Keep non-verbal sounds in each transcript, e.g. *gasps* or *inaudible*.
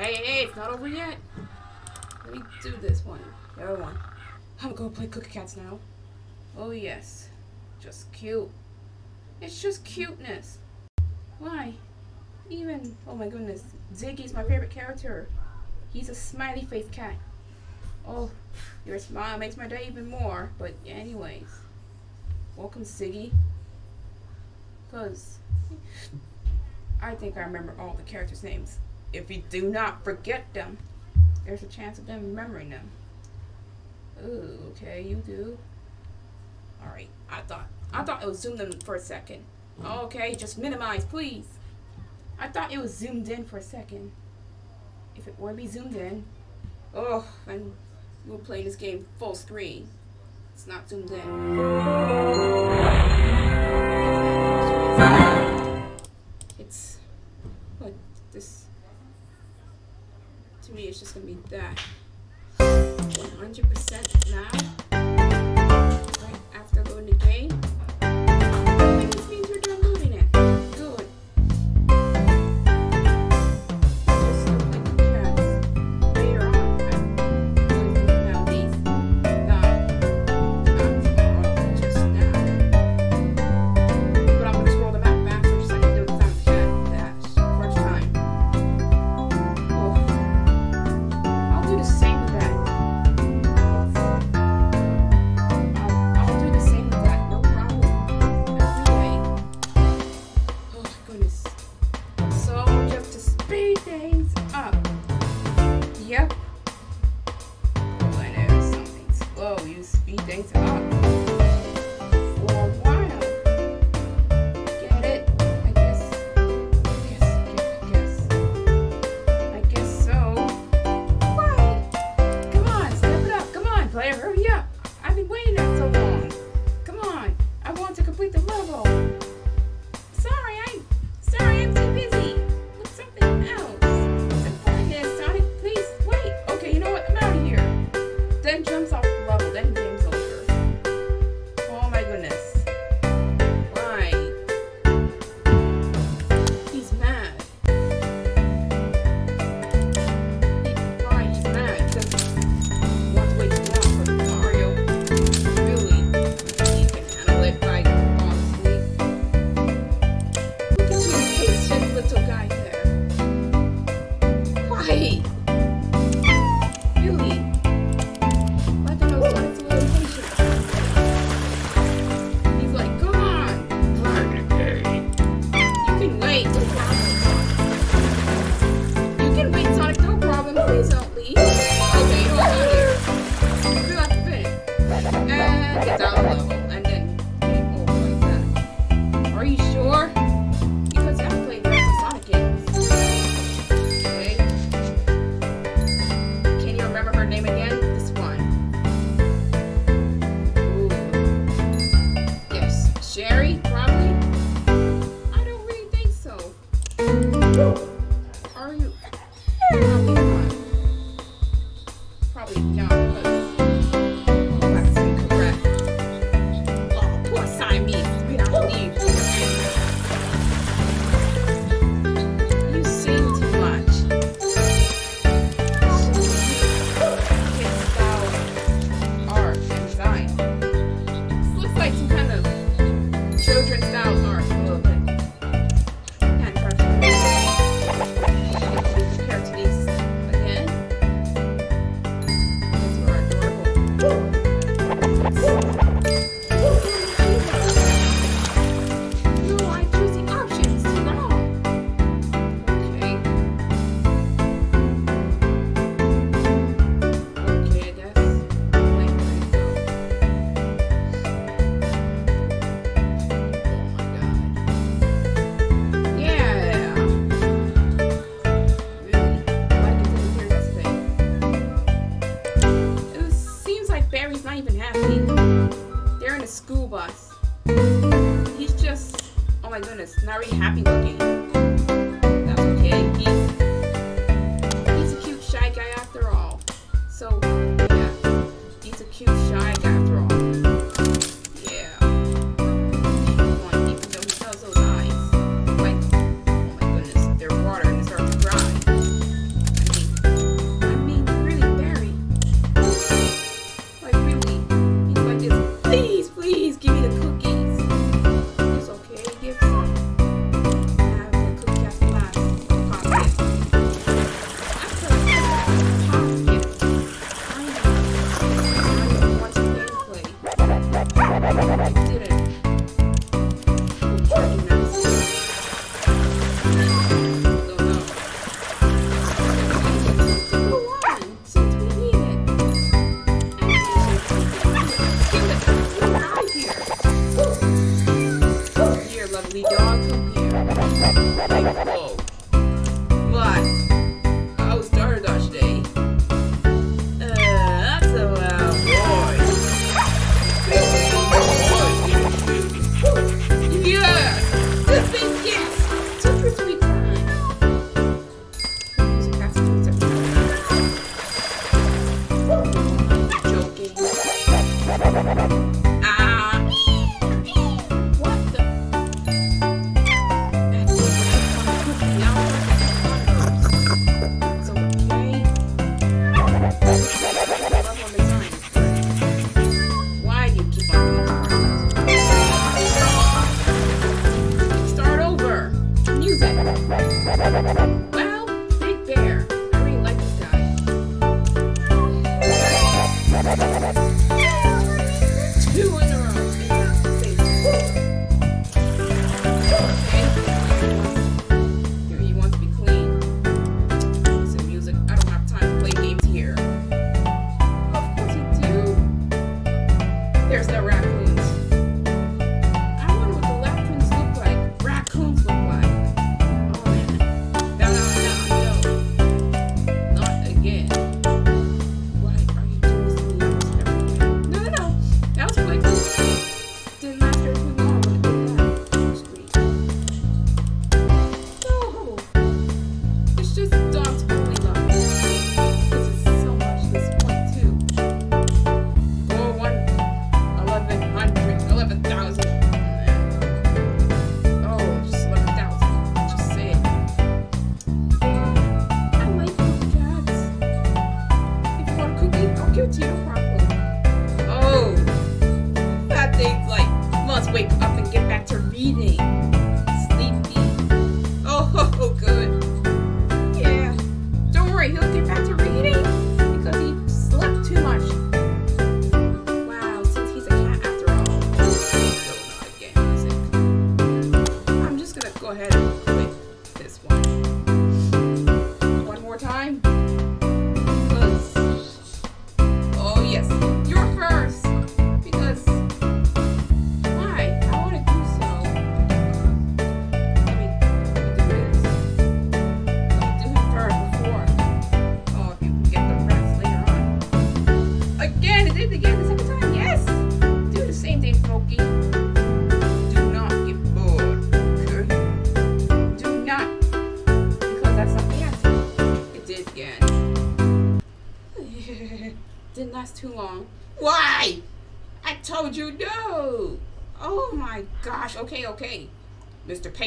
Hey, hey, it's not over yet. Let me do this one. The other one. I'm gonna play Cookie Cats now. Oh, yes. Just cute. It's just cuteness. Why? Even, oh my goodness, Ziggy's my favorite character. He's a smiley face cat. Oh, your smile makes my day even more. But anyways, welcome Ziggy. Cause I think I remember all the characters' names if you do not forget them, there's a chance of them remembering them. Ooh, okay, you do. All right, I thought I thought it was zoomed in for a second. Mm-hmm. Okay, just minimize, please. I thought it was zoomed in for a second. If it were to be zoomed in, oh, and we're playing this game full screen. It's not zoomed in.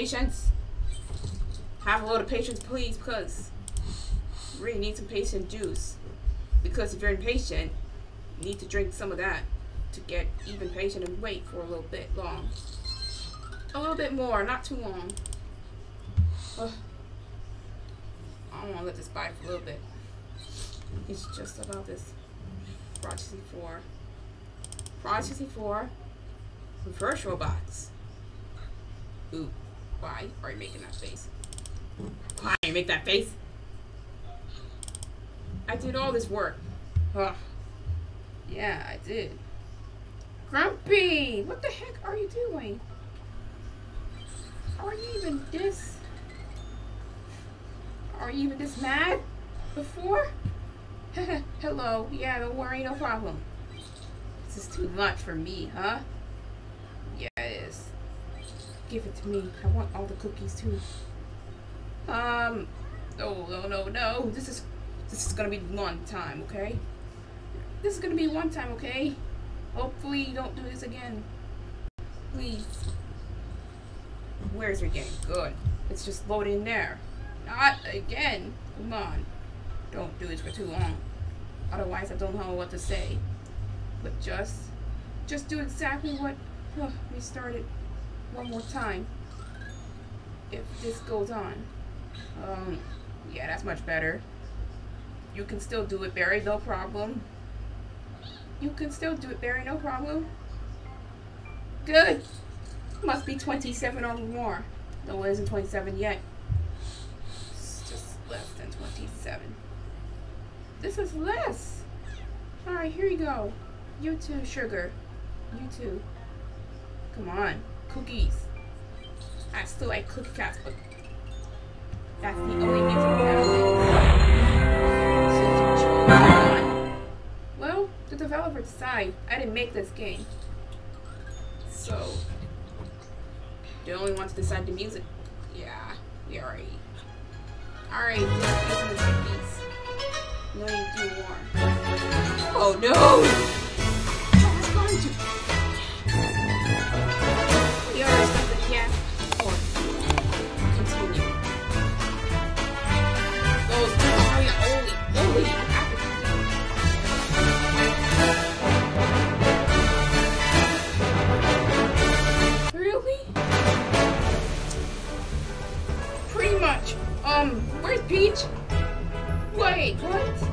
Patience. Have a little patience, please, because you really need some patient juice. Because if you're impatient, you need to drink some of that to get even patient and wait for a little bit long. A little bit more, not too long. Ugh. I don't want to let this bite for a little bit. It's just about this Project 4. Project 4 virtual box. Ooh, why are you making that face? Why you make that face? I did all this work. Ugh. Yeah, I did. Grumpy! What the heck are you doing? Are you even this... Are you even this mad before? *laughs* Hello. Yeah, don't worry, no problem. This is too much for me, huh? Yeah, it is. Give it to me. I want all the cookies too. Um, oh, no, no, no. This is, this is gonna be one time, okay? This is gonna be one time, okay? Hopefully you don't do this again. Please. Where's your game? Good. It's just loading there. Not again. Come on. Don't do it for too long. Otherwise, I don't know what to say. But just, just do exactly what oh, we started one more time. If this goes on. Um, yeah, that's much better. You can still do it, Barry, no problem. You can still do it, Barry, no problem. Good. Must be 27 or more. No, it isn't 27 yet. It's just less than 27. This is less. Alright, here you go. You too, sugar. You too. Come on. Cookies. I still like cookie cats, but that's the only music that Well, the developer decided I didn't make this game. So, the only one to decide the music. Yeah, we already. Alright, cookies. no, you do more. Oh no! Um, where's Peach? Wait, what?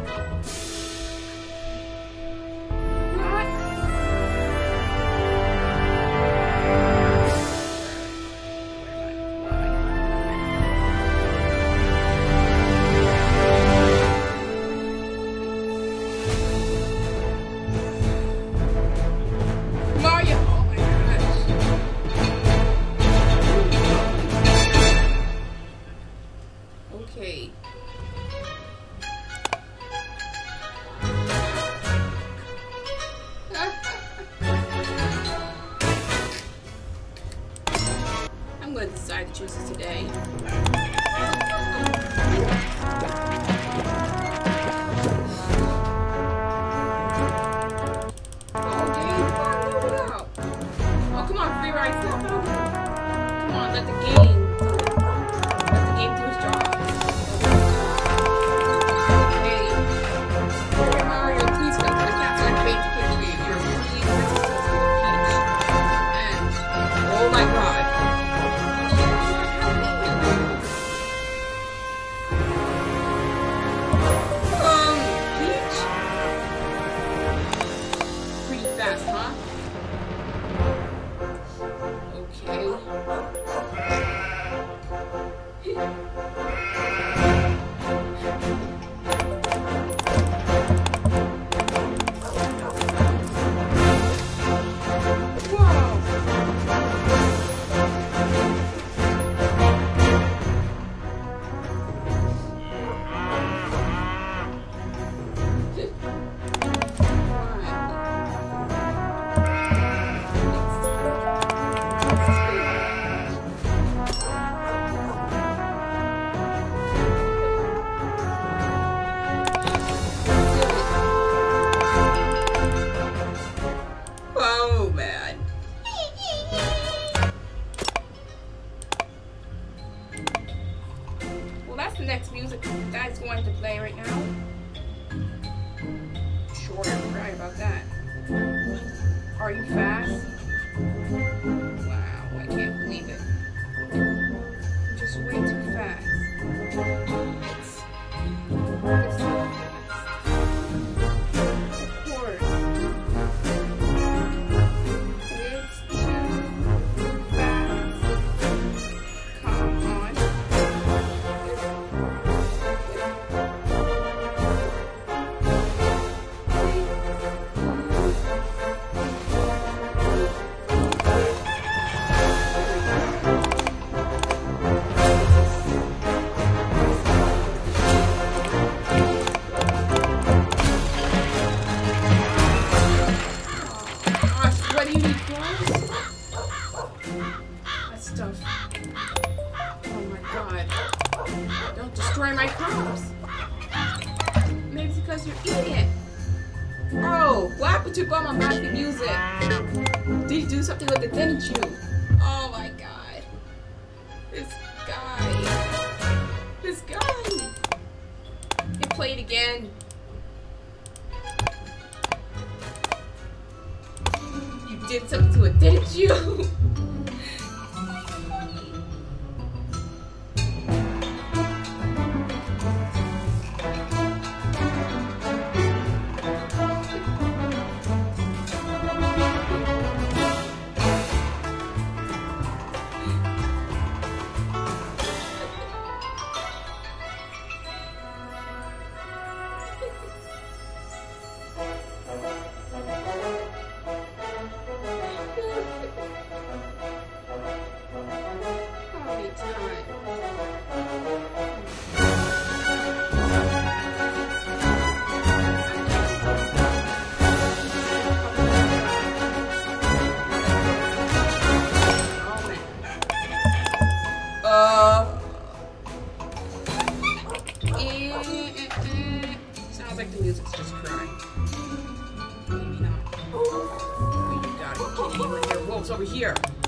over here.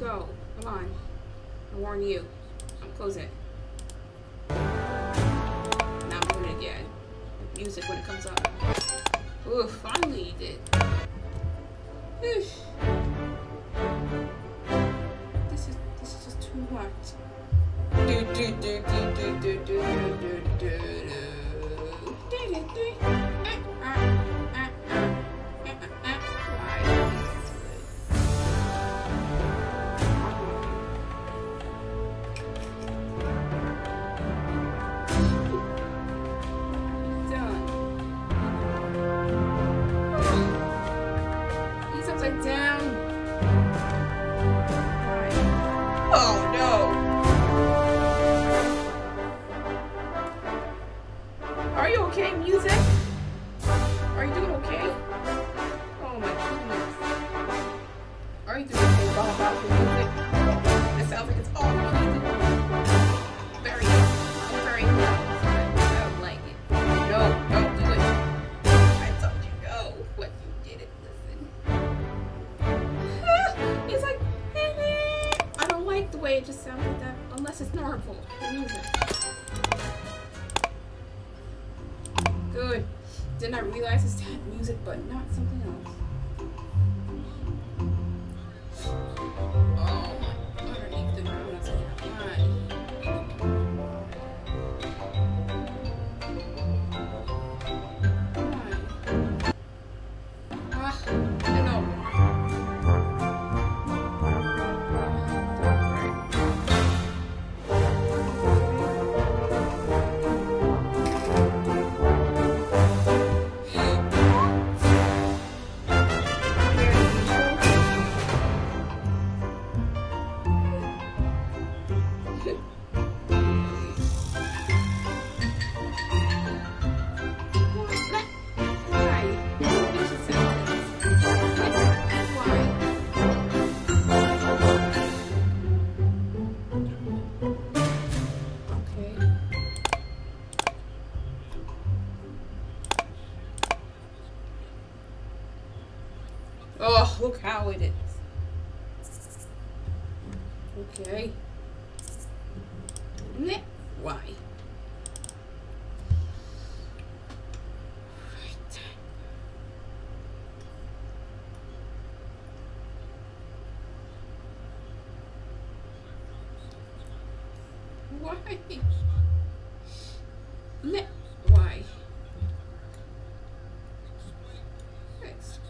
Go. Come on. I warn you. I'm closing it. Now I'm doing it again. Music when it comes up. Ooh, finally you did. Oof. This is this is just too much. Do do do do do do do do do do do do do do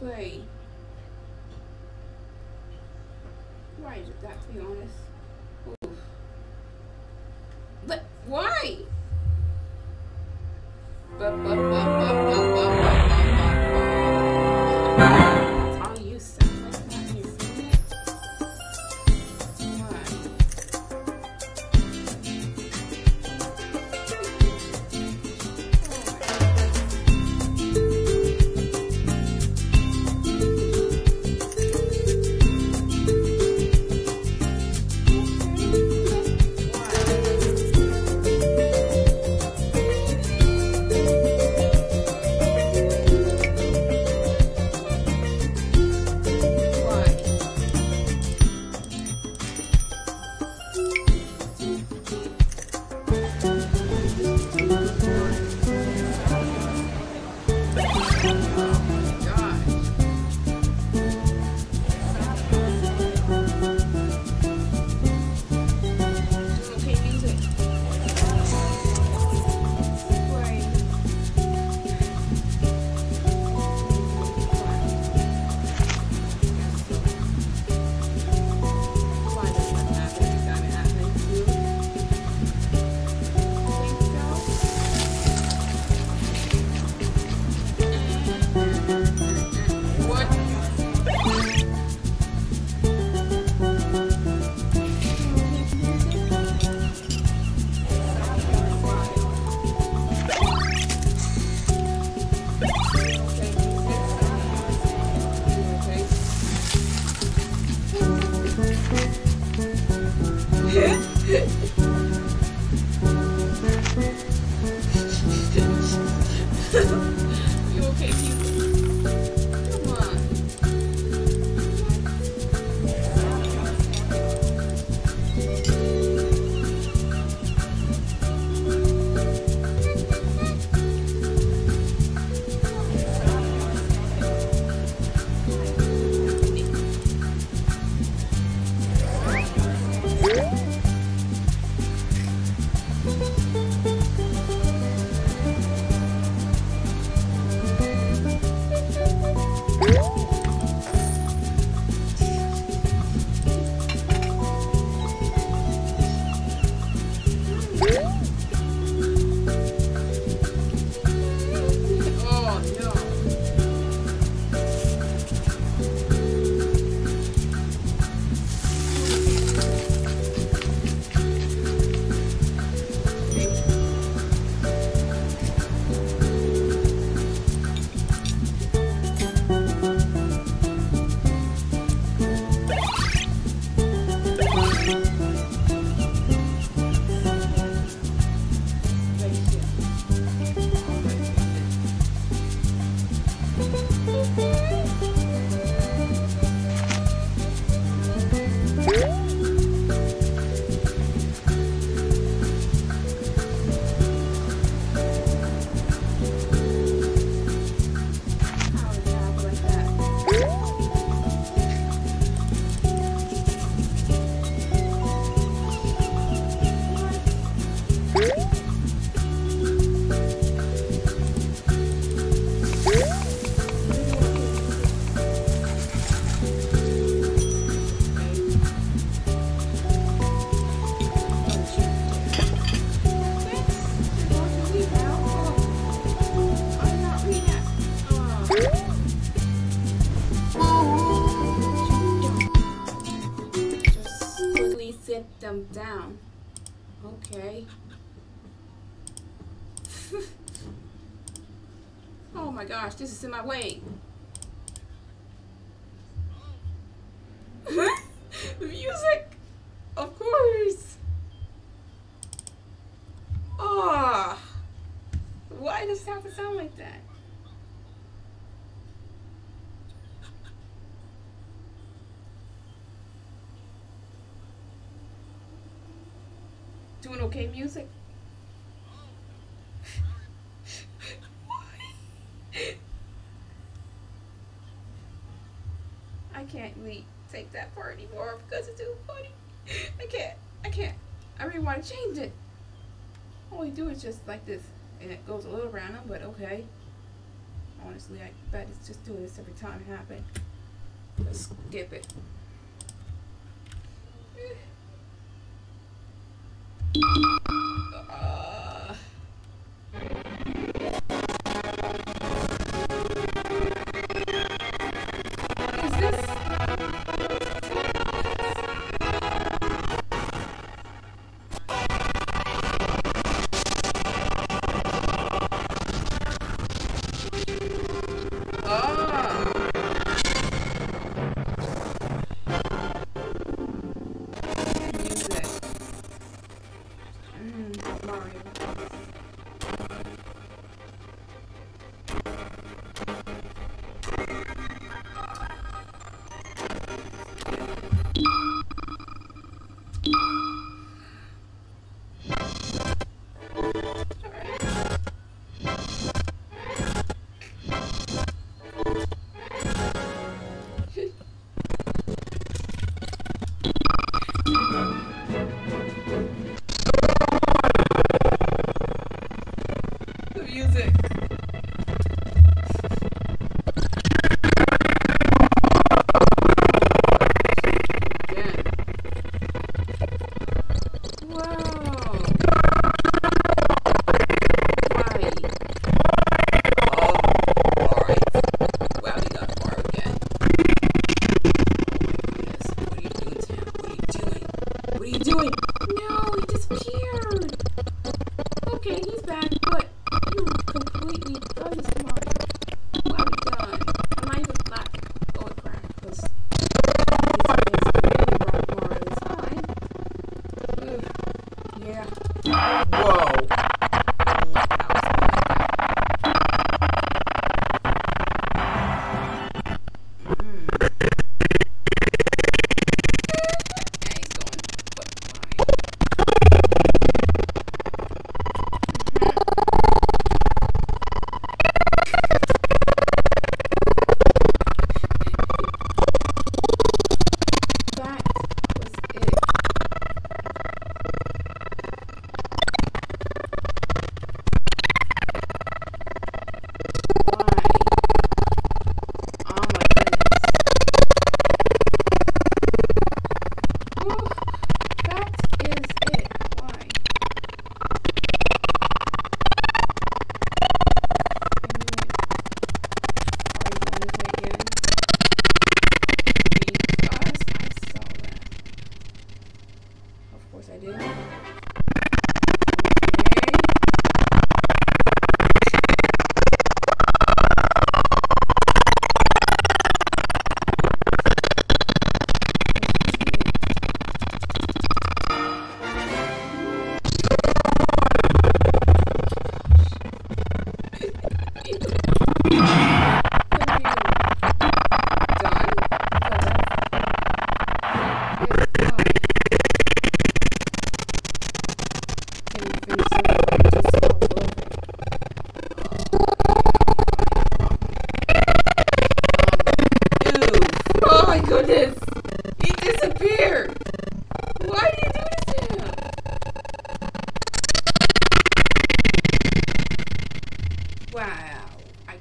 play. Why is it that, to be honest? Oof. But why? But, but. This is in my way. *laughs* Music! Of course! Ah! Oh, why does it have to sound like that? Doing okay music? I can't really take that part anymore because it's too funny. I can't. I can't. I really want to change it. All we do is just like this. And it goes a little random, but okay. Honestly, I bet it's just doing this every time it happens. Let's skip it.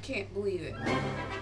Can't believe it.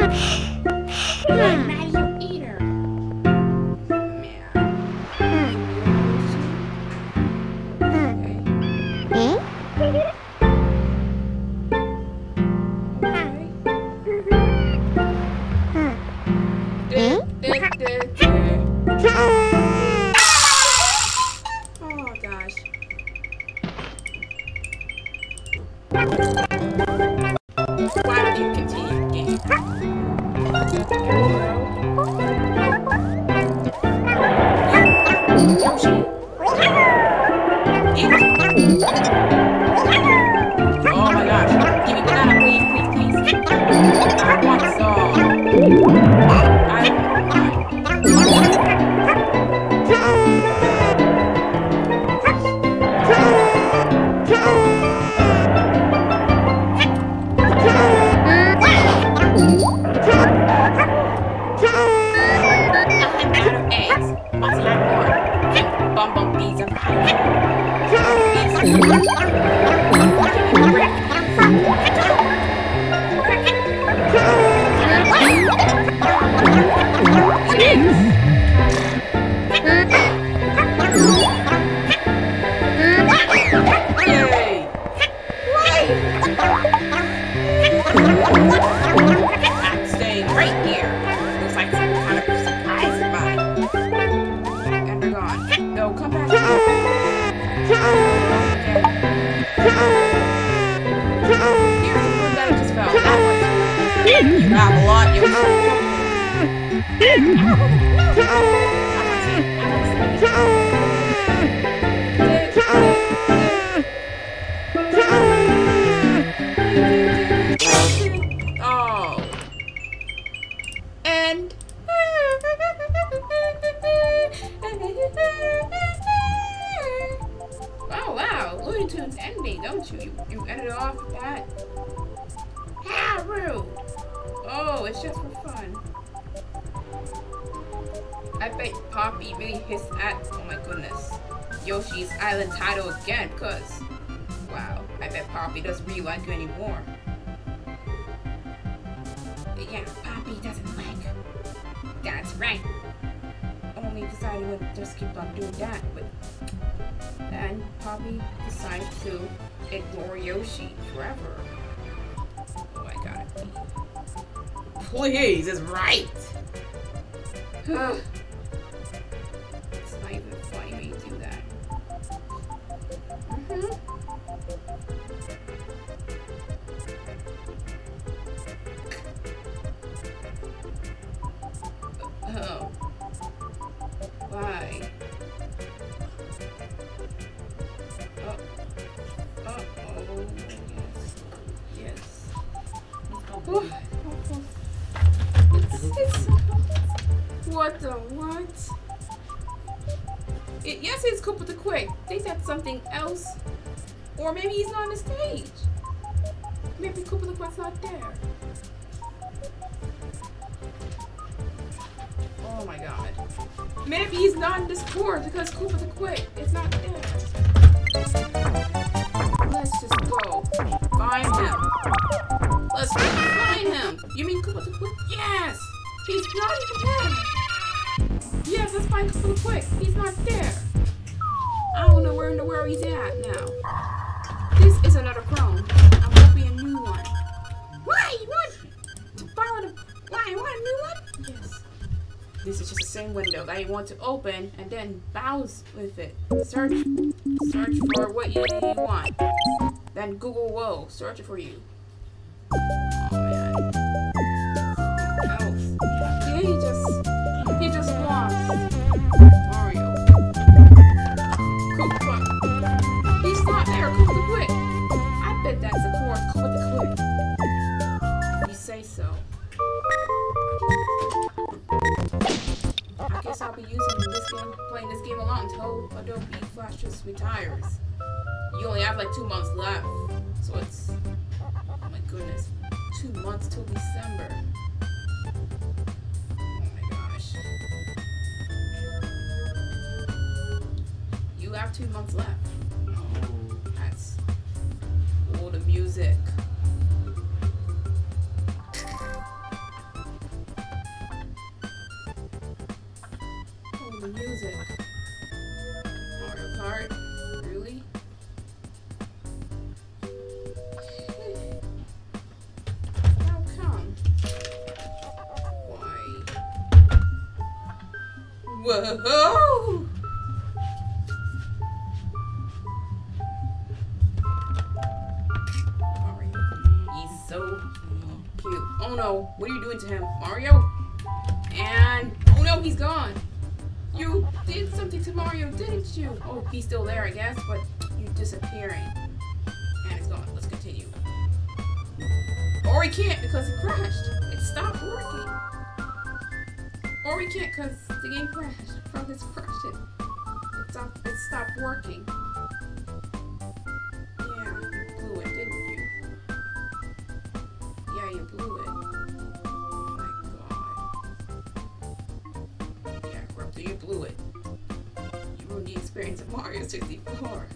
*gasps* Hmm. Babylon, you *laughs* lot. *laughs* *laughs* just keep on doing that. But then Poppy decides to ignore Yoshi forever. Oh, I got it. Please, it's right! something else. Or maybe he's not on the stage. Maybe Koopa the What's not there. Oh my god. Maybe he's not in this board because Koopa the Quick is not there. Let's just go. Find him. Let's find him. You mean Koopa the Quick? Yes! He's not even there! want to open and then browse with it. Search search for what you want. Then Google will search it for you. Oh, two months left. The game crashed from his crashing. It stopped, it stopped working. Yeah, you blew it, didn't you? Yeah, you blew it. Oh my god. Yeah, Raptor, you blew it. You ruined the experience of Mario 64.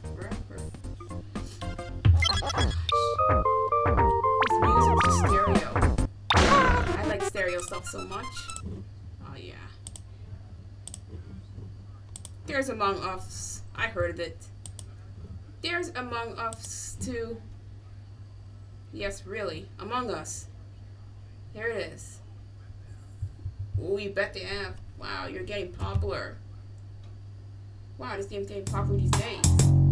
this music is just stereo i like stereo stuff so much. There's Among Us. I heard of it. There's Among Us too. Yes, really. Among Us. Here it is. Oh, you bet they have. Wow, you're getting popular. Wow, this game's getting popular these days.